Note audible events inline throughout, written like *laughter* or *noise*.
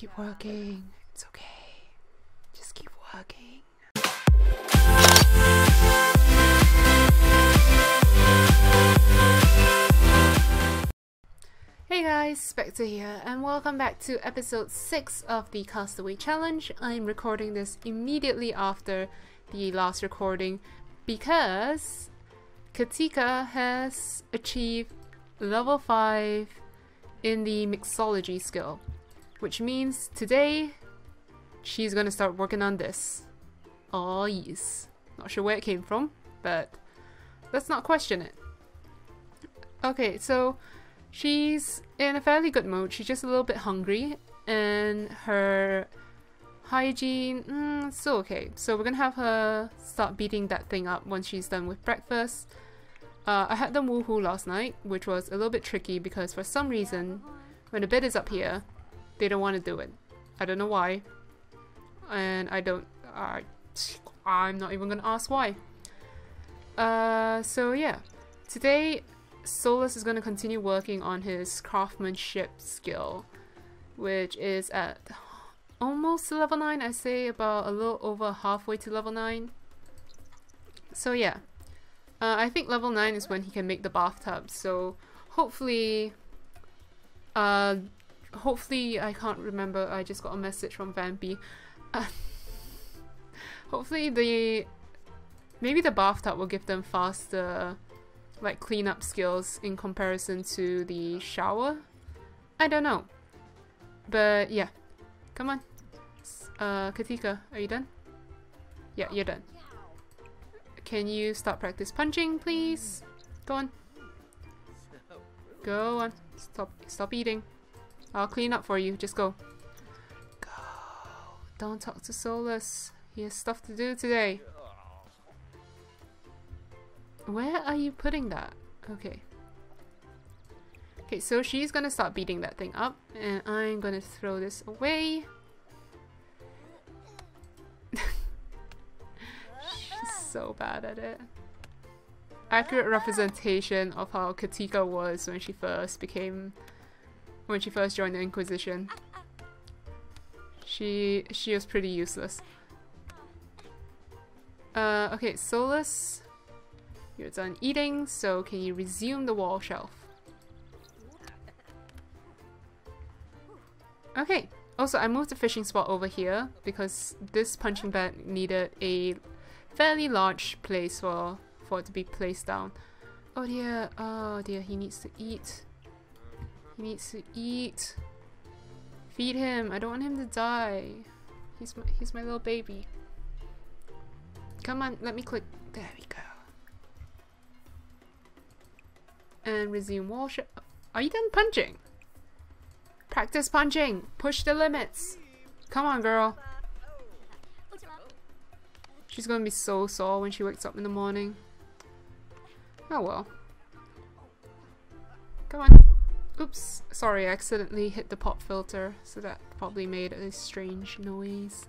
keep working. It's okay. Just keep working. Hey guys, Spectre here, and welcome back to episode 6 of the Castaway Challenge. I'm recording this immediately after the last recording because Katika has achieved level 5 in the mixology skill, which means today she's gonna start working on this. Oh yes. Not sure where it came from, but let's not question it. Okay, so she's in a fairly good mood. She's just a little bit hungry, and her hygiene, mm, still okay. So we're gonna have her start beating that thing up once she's done with breakfast. Uh, I had them woohoo last night, which was a little bit tricky because for some reason, when the bed is up here, they don't want to do it. I don't know why, and I don't. I, I'm not even gonna ask why. Uh, so yeah, today Solas is gonna continue working on his craftsmanship skill, which is at almost level 9, I say about a little over halfway to level 9. So yeah, uh, I think level 9 is when he can make the bathtub, so hopefully, uh, hopefully, I can't remember, I just got a message from Vampy. Uh, *laughs* hopefully the, maybe the bathtub will give them faster, like cleanup skills in comparison to the shower? I don't know. But yeah, come on. Uh, Katika, are you done? Yeah, you're done. Can you start practice punching, please? Go on. Go on. Stop stop eating. I'll clean up for you. Just go. Go. Don't talk to Solas. He has stuff to do today. Where are you putting that? Okay. Okay, so she's gonna start beating that thing up, and I'm gonna throw this away. *laughs* She's so bad at it. Accurate representation of how Katika was when she first became when she first joined the Inquisition. She she was pretty useless. Uh, okay, Solas, you're done eating, so can you resume the wall shelf? Okay, also I moved the fishing spot over here because this punching bag needed a fairly large place for, for it to be placed down. Oh dear, oh dear, he needs to eat. Needs to eat. Feed him, I don't want him to die. He's my, he's my little baby. Come on, let me click. There we go. And resume wall sh- Are you done punching? Practice punching! Push the limits! Come on, girl. She's gonna be so sore when she wakes up in the morning. Oh well. Come on. Oops. Sorry, I accidentally hit the pop filter, so that probably made a strange noise.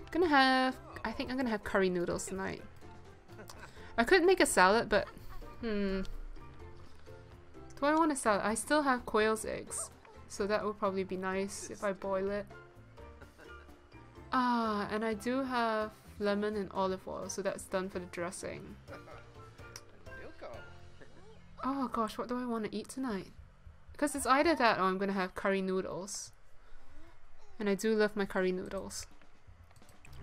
I'm Gonna have... I think I'm gonna have curry noodles tonight. I could make a salad, but... Hmm... Do I want a salad? I still have quail's eggs. So that would probably be nice if I boil it. Ah, and I do have lemon and olive oil, so that's done for the dressing. *laughs* Oh gosh, what do I want to eat tonight? Because it's either that or I'm gonna have curry noodles. And I do love my curry noodles.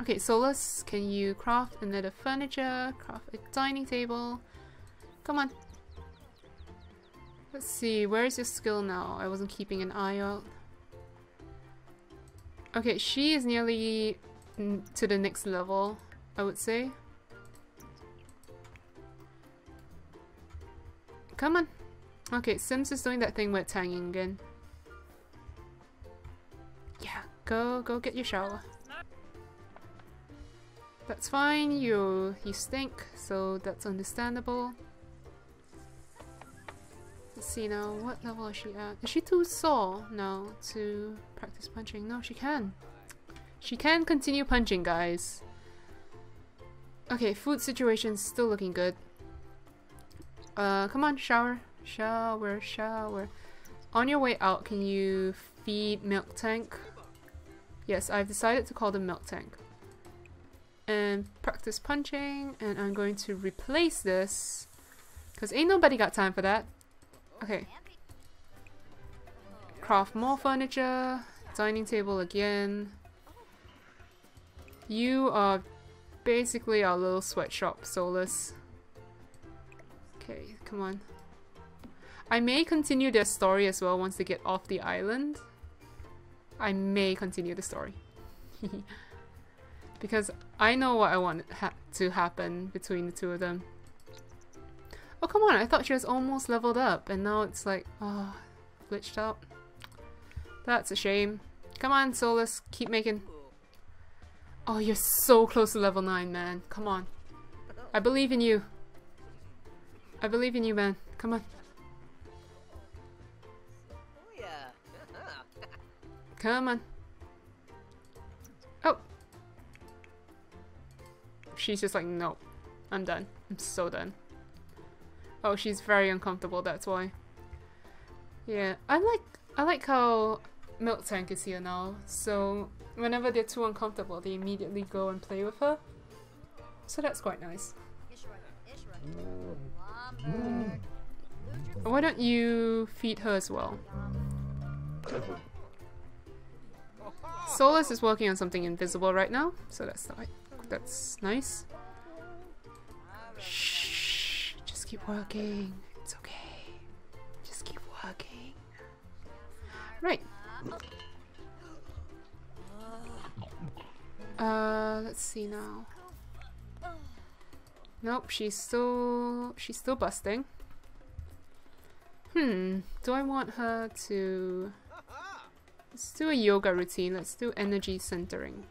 Okay, Solas, can you craft another furniture? Craft a dining table? Come on. Let's see, where is your skill now? I wasn't keeping an eye out. Okay, she is nearly to the next level, I would say. Come on. Okay, Sims is doing that thing with tanging again. Yeah, go go get your shower. That's fine, you you stink, so that's understandable. Let's see now, what level is she at? Is she too sore now to practice punching? No, she can. She can continue punching, guys. Okay, food situation's still looking good. Uh, come on, shower. Shower, shower. On your way out, can you feed Milk Tank? Yes, I've decided to call them Milk Tank. And practice punching, and I'm going to replace this, because ain't nobody got time for that. Okay. Craft more furniture, dining table again. You are basically our little sweatshop, Solas. Okay, come on. I may continue their story as well once they get off the island. I may continue the story. *laughs* because I know what I want ha to happen between the two of them. Oh, come on, I thought she was almost leveled up, and now it's like, oh, glitched out. That's a shame. Come on, Solas, keep making... Oh, you're so close to level 9, man. Come on. I believe in you. I believe in you, man. Come on. Come on. Oh. She's just like, no. I'm done. I'm so done. Oh, she's very uncomfortable, that's why. Yeah, I like I like how Milk Tank is here now, so whenever they're too uncomfortable, they immediately go and play with her. So that's quite nice. Why don't you feed her as well? Solus is working on something invisible right now, so that's that's nice. Shh, just keep working. It's okay. Just keep working. Right. Uh, let's see now. Nope, she's still she's still busting. Hmm, do I want her to Let's do a yoga routine. Let's do energy centering.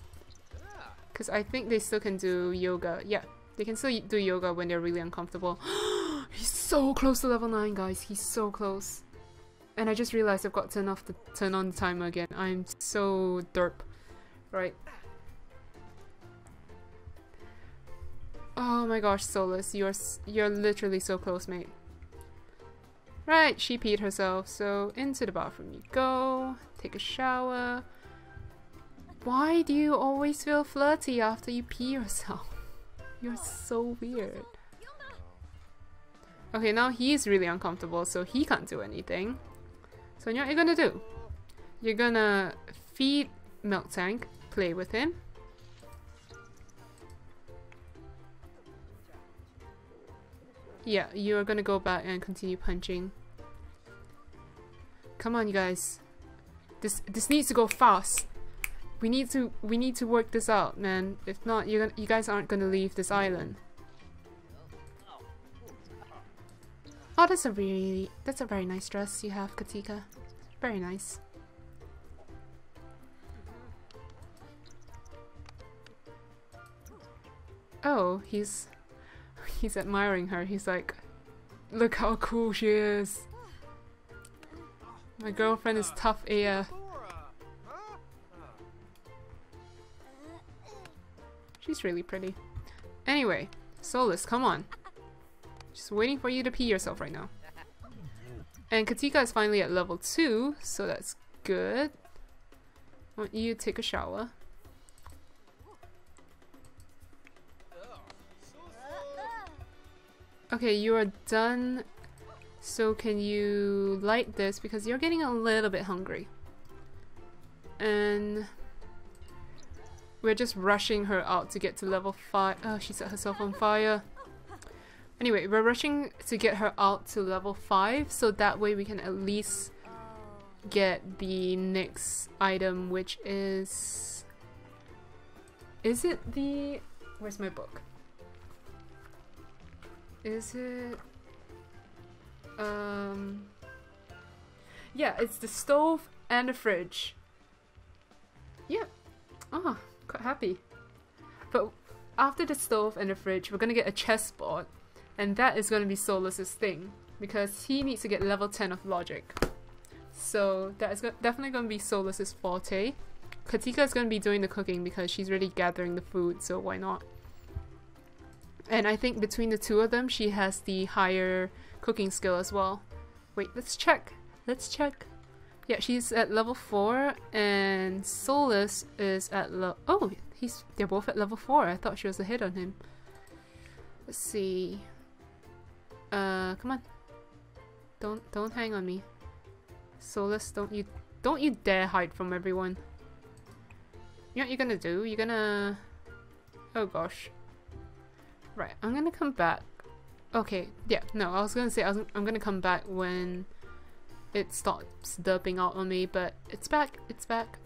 Because I think they still can do yoga. Yeah, they can still do yoga when they're really uncomfortable. *gasps* He's so close to level 9, guys. He's so close. And I just realized I've got to turn off the turn on the timer again. I'm so derp. Right. Oh my gosh, Solas, you're you're literally so close, mate. Right, she peed herself, so into the bathroom you go take a shower. Why do you always feel flirty after you pee yourself? *laughs* You're so weird. Okay, now he's really uncomfortable, so he can't do anything. So you know what you're gonna do? You're gonna feed Milk Tank, play with him. Yeah, you're gonna go back and continue punching. Come on, you guys. This this needs to go fast. We need to we need to work this out, man. If not, you you guys aren't gonna leave this island. Oh, that's a really that's a very nice dress you have, Katika. Very nice. Oh, he's *laughs* he's admiring her. He's like, look how cool she is. My girlfriend is tough AF. She's really pretty. Anyway, Solas, come on. Just waiting for you to pee yourself right now. And Katika is finally at level 2, so that's good. Want you take a shower. Okay, you are done so can you light this because you're getting a little bit hungry. And we're just rushing her out to get to level 5. Oh, she set herself on fire. Anyway, we're rushing to get her out to level 5 so that way we can at least get the next item which is... Is it the... Where's my book? Is it... Um, yeah, it's the stove and the fridge. Yeah. Oh, quite happy. But after the stove and the fridge, we're gonna get a chessboard. And that is gonna be Solas's thing. Because he needs to get level 10 of logic. So that is go definitely gonna be Solas's forte. Katika is gonna be doing the cooking because she's really gathering the food, so why not? And I think between the two of them, she has the higher cooking skill as well. Wait, let's check. Let's check. Yeah, she's at level 4 and Solas is at level... Oh, he's they're both at level 4. I thought she was ahead on him. Let's see. Uh, come on. Don't don't hang on me. Solas, don't you don't you dare hide from everyone. You know what you're gonna do? You're gonna Oh gosh. Right, I'm gonna come back. Okay, yeah, no, I was gonna say I was, I'm gonna come back when it stops derping out on me, but it's back, it's back.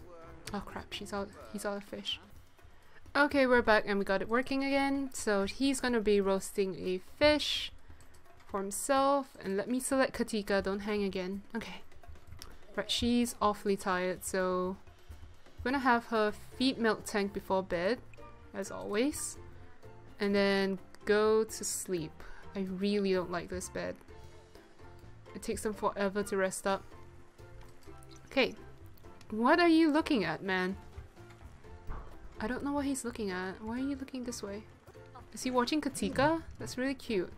Oh crap, she's out, he's out of fish. Okay, we're back and we got it working again. So he's gonna be roasting a fish for himself. And let me select Katika, don't hang again. Okay. Right, she's awfully tired, so I'm gonna have her feed milk tank before bed, as always. And then go to sleep. I really don't like this bed. It takes them forever to rest up. Okay. What are you looking at, man? I don't know what he's looking at. Why are you looking this way? Is he watching Katika? That's really cute.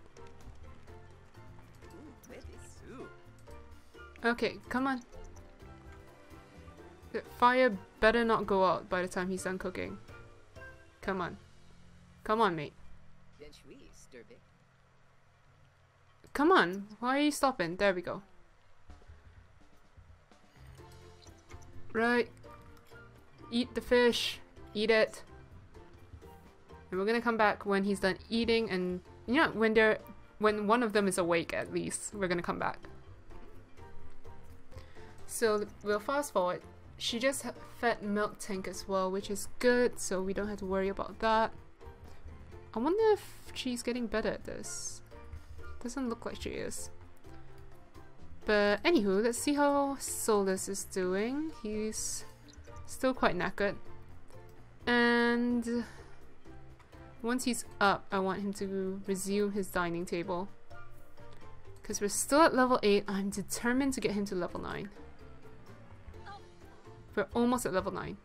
Okay, come on. The fire better not go out by the time he's done cooking. Come on. Come on, mate. Come on. Why are you stopping? There we go. Right. Eat the fish. Eat it. And we're gonna come back when he's done eating and yeah, when they're when one of them is awake at least, we're gonna come back. So we'll fast forward. She just fed milk tank as well, which is good, so we don't have to worry about that. I wonder if she's getting better at this. Doesn't look like she is. But anywho, let's see how Solas is doing. He's still quite knackered. And once he's up, I want him to resume his dining table. Because we're still at level 8, I'm determined to get him to level 9. We're almost at level 9.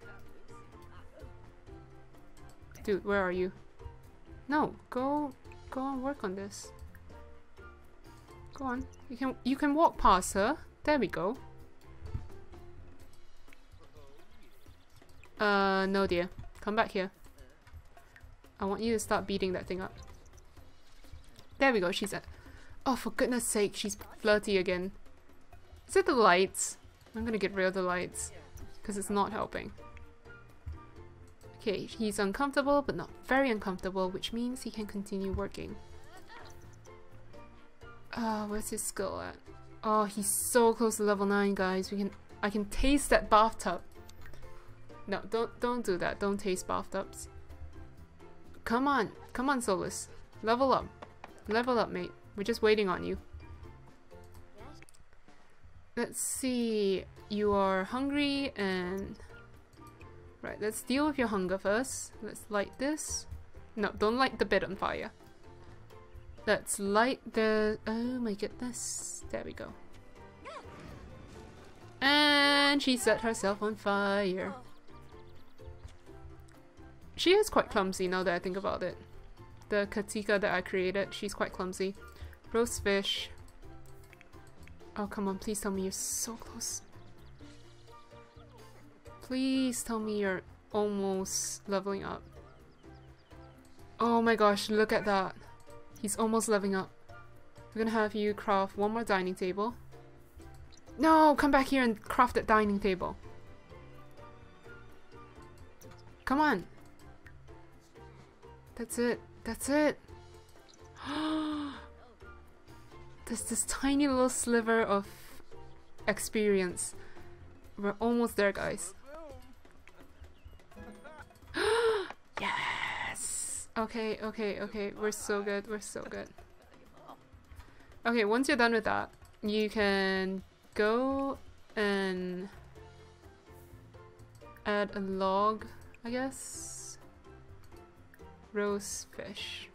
Dude, where are you? No, go go and work on this. Go on. You can you can walk past her. There we go. Uh no dear. Come back here. I want you to start beating that thing up. There we go, she's at- Oh, for goodness sake, she's flirty again. Is it the lights? I'm gonna get rid of the lights. Because it's not helping. Okay, he's uncomfortable, but not very uncomfortable, which means he can continue working. Uh, where's his skill at? Oh, he's so close to level 9, guys. We can- I can taste that bathtub. No, don't don't do that. Don't taste bathtubs. Come on. Come on, Solas. Level up. Level up, mate. We're just waiting on you. Let's see. You are hungry and... Right, let's deal with your hunger first. Let's light this. No, don't light the bed on fire. Let's light the... Oh my goodness. There we go. And she set herself on fire. She is quite clumsy now that I think about it. The Katika that I created, she's quite clumsy. Roast fish. Oh, come on, please tell me you're so close. Please tell me you're almost leveling up. Oh my gosh, look at that. He's almost leveling up. We're gonna have you craft one more dining table. No, come back here and craft that dining table. Come on. That's it. That's it. *gasps* There's this tiny little sliver of experience. We're almost there, guys. Okay, okay, okay. We're so good. We're so good. Okay, once you're done with that, you can go and add a log, I guess. Roast fish.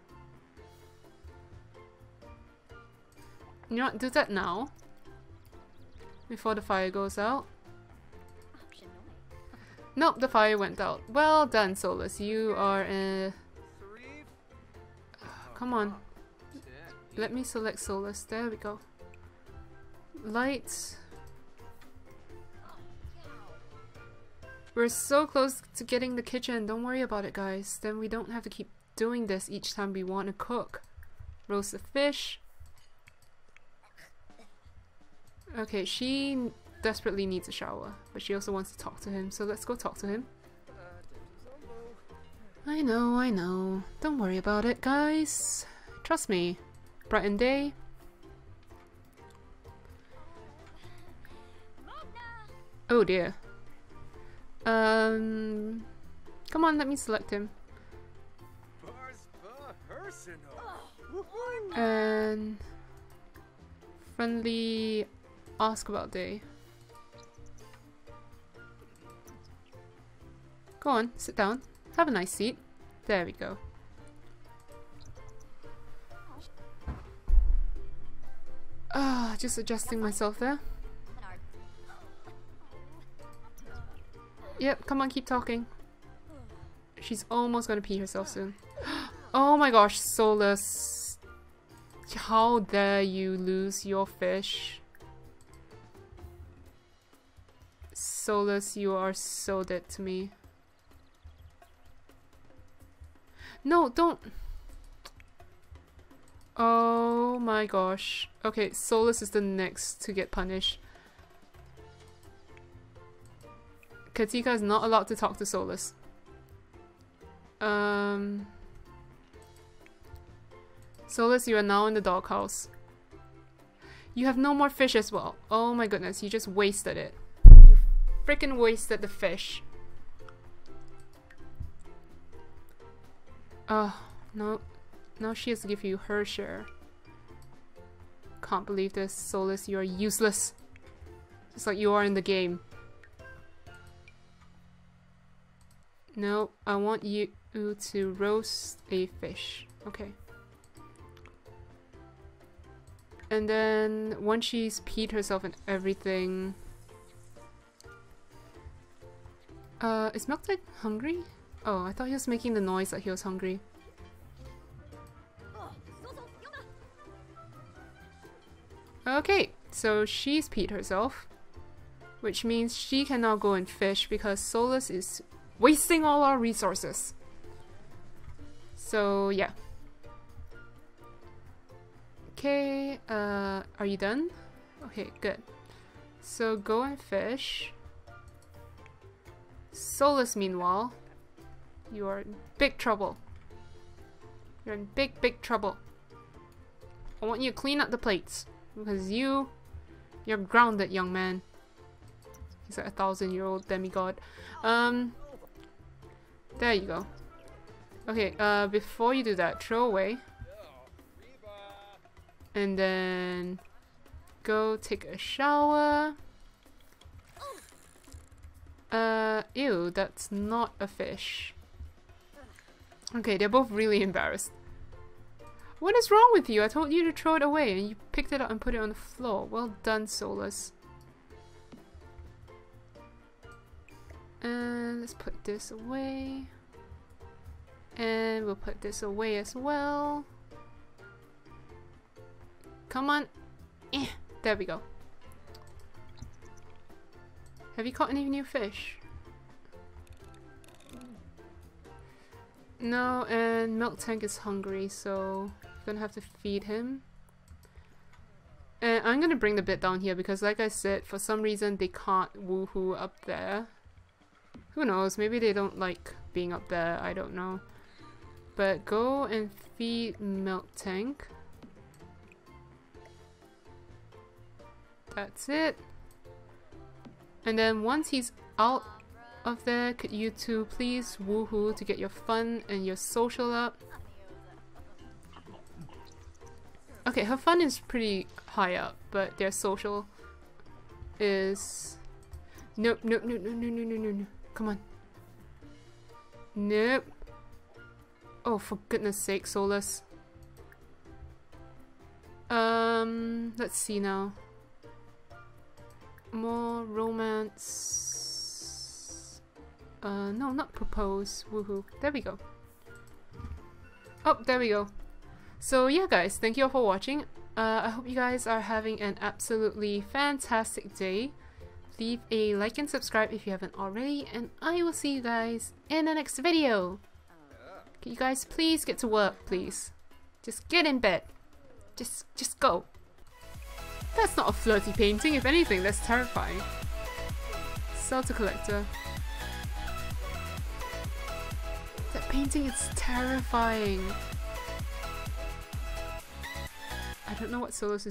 You know what, do that now. Before the fire goes out. Nope, the fire went out. Well done, Solas. You are a... Come on. Let me select Solas. There we go. Lights. We're so close to getting the kitchen. Don't worry about it, guys. Then we don't have to keep doing this each time we want to cook. Roast the fish. Okay, she desperately needs a shower, but she also wants to talk to him, so let's go talk to him. I know, I know. Don't worry about it, guys. Trust me. Brighten day. Oh dear. Um, come on, let me select him. And friendly ask about day. Go on, sit down. Have a nice seat. There we go. Ah, just adjusting myself there. Yep, come on, keep talking. She's almost gonna pee herself soon. *gasps* oh my gosh, Solas. How dare you lose your fish? Solas, you are so dead to me. No, don't. Oh my gosh. Okay, Solas is the next to get punished. Katika is not allowed to talk to Solas. Um, Solas, you are now in the doghouse. You have no more fish as well. Oh my goodness, you just wasted it. You freaking wasted the fish. Oh, no. Now she has to give you her share. Can't believe this, Solas, you are useless. Just like you are in the game. No, I want you to roast a fish. Okay. And then once she's peed herself and everything... Uh, is Miltank hungry? Oh, I thought he was making the noise that he was hungry. Okay, so she's peed herself. Which means she cannot go and fish because Solas is wasting all our resources. So yeah. Okay, uh, are you done? Okay, good. So go and fish. Solas, meanwhile, you are in big trouble. You're in big, big trouble. I want you to clean up the plates. Because you, you're grounded, young man. He's like a thousand year old demigod. Um, there you go. Okay, uh, before you do that, throw away. And then go take a shower. Uh, ew, that's not a fish. Okay, they're both really embarrassed. What is wrong with you? I told you to throw it away and you picked it up and put it on the floor. Well done, Solas. And let's put this away. And we'll put this away as well. Come on. Eh, there we go. Have you caught any new fish? No, and Milk Tank is hungry, so I'm gonna have to feed him. And I'm gonna bring the bit down here because like I said, for some reason they can't woohoo up there. Who knows, maybe they don't like being up there, I don't know. But go and feed Milk Tank. That's it. And then once he's out of there, could you two please woohoo to get your fun and your social up? Okay, her fun is pretty high up, but their social is... Nope, nope, nope, no, no, no, no, no, no. Come on. Nope. Oh, for goodness sake, Solas. Um, let's see now. More romance. Uh, no, not propose. Woohoo. There we go. Oh, there we go. So yeah, guys, thank you all for watching. Uh, I hope you guys are having an absolutely fantastic day. leave a like and subscribe if you haven't already, and I will see you guys in the next video. Can you guys please get to work, please? Just get in bed. Just, just go. That's not a flirty painting, if anything, that's terrifying. Sell to collector. Painting is terrifying. I don't know what Solas is